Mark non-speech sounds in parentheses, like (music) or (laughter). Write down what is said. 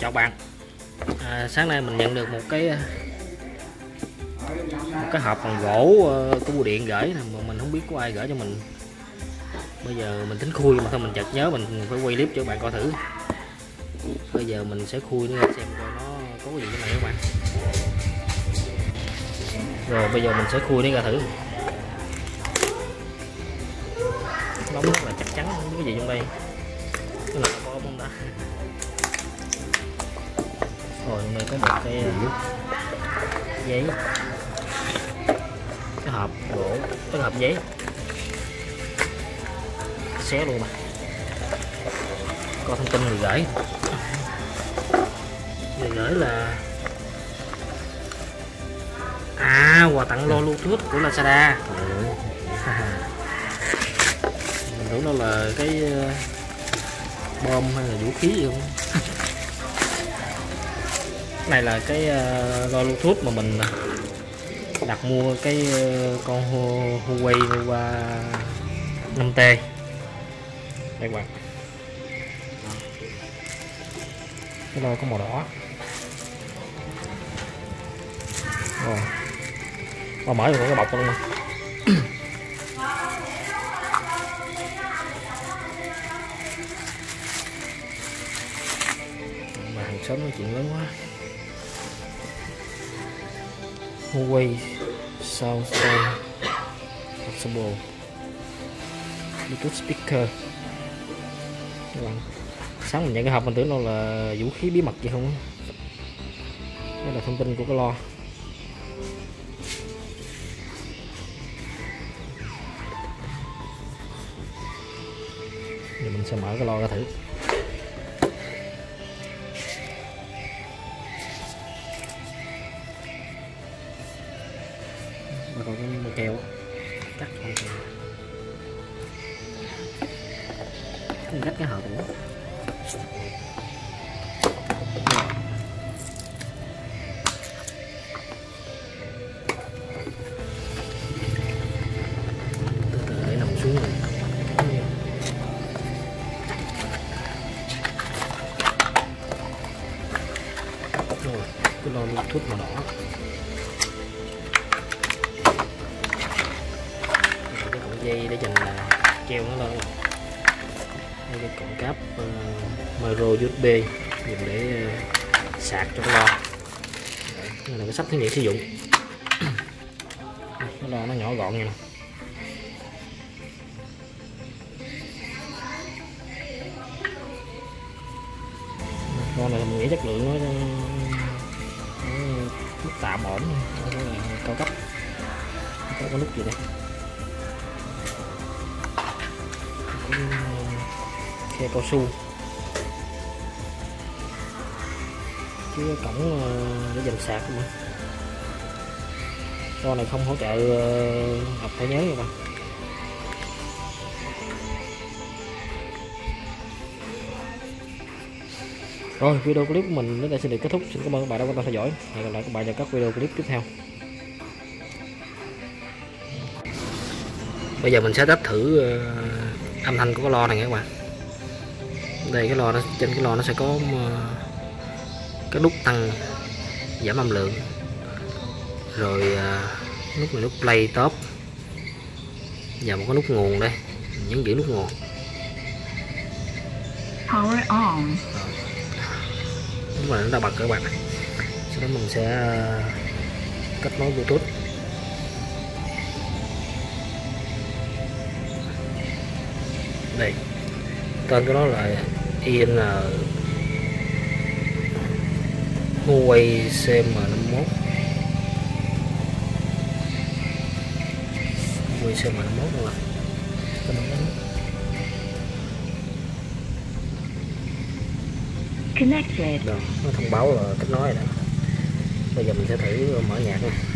chào bạn. À, sáng nay mình nhận được một cái à, một cái hộp bằng gỗ ờ, của bưu điện gửi mà mình không biết có ai gửi cho mình. Bây giờ mình tính khui mà thôi mình chợt nhớ mình phải quay clip cho bạn coi thử. Bây giờ mình sẽ khui nó ra xem coi nó có cái gì trong này các bạn. Rồi bây giờ mình sẽ khui nó ra thử. Đóng rất là chắc chắn không biết cái gì trong đây. Cái này có bông ta? (laughs) rồi mọi người có một cái à. giấy. Cái hộp gỗ, cái hộp giấy. Xé luôn mà. Có thông tin người gửi. Người gửi là à quà tặng lo bluetooth của lazada. (laughs) Mình tưởng nó là cái ờ, bom hay là vũ khí gì không? Này là cái ờ, uh, bluetooth mà mình đặt mua cái uh, con Huawei Nova 5T đây các bạn. Cái loa có màu đỏ. Rồi mà mở được cái bọc luôn. Mà hàng xóm nói chuyện lớn quá. Huawei Soundstone Possible. Bluetooth speaker. Các bạn sáng mình nhận cái hộp mình tưởng đâu là vũ khí bí mật gì không đây là thông tin của cái lo. Giờ mình sẽ mở cái lo ra thử. Mà còn cái bờ keo cắt không mình cắt cái hộp nữa. Rồi, cái lon thuốc màu đỏ. Dây để dành à, treo nó lên. Đây cái cổng cáp ờ, uh, micro USB dùng để uh, sạc cho cái lo. Đây là cái sách thí nghiệm sử dụng. Cái lo nó nhỏ gọn nha con này mình nghĩ chất lượng nó, nó mức tạm ổn. Cao cấp có cái nút gì đây? Cái khe cao su. Chứ cái cổng ờ, để dành sạc mà con này không hỗ trợ ờ, học thẻ nhớ các bạn rồi, video clip của mình đến đây xin được kết thúc. Xin cảm ơn các bạn đã quan tâm theo dõi. Hẹn gặp lại các bạn vào các video clip tiếp theo. Bây giờ mình sẽ test thử uh, âm thanh của cái lo này các bạn. Đây cái lo nó trên cái lo nó sẽ có uh, cái nút tăng giảm âm lượng. Rồi uh, nút này nút play top. Và một cái nút nguồn đây nhấn giữ nút nguồn. Power on. lúc mà nó đã bật các bạn sau đó mình sẽ kết nối bluetooth đây tên của nó là IN Huawei CM51 Huawei CM51 luôn ạ nó Connected. Đó, nó thông báo là kết nối rồi đó. Bây giờ mình sẽ thử mở nhạc nha